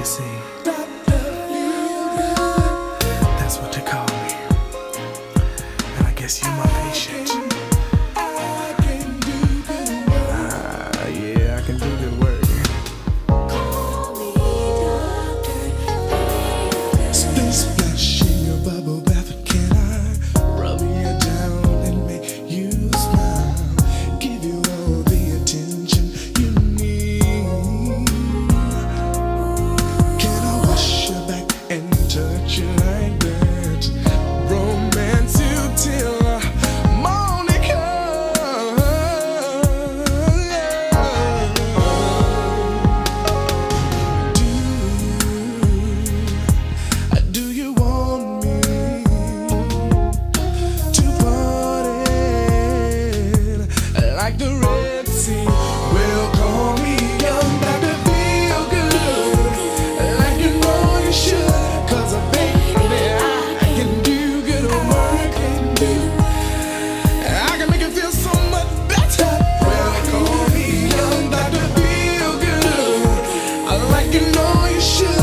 you see. me young, feel good. Like you know you baby, I can do good work. I can make feel so much better. Me young, back to feel good. Like you know you should.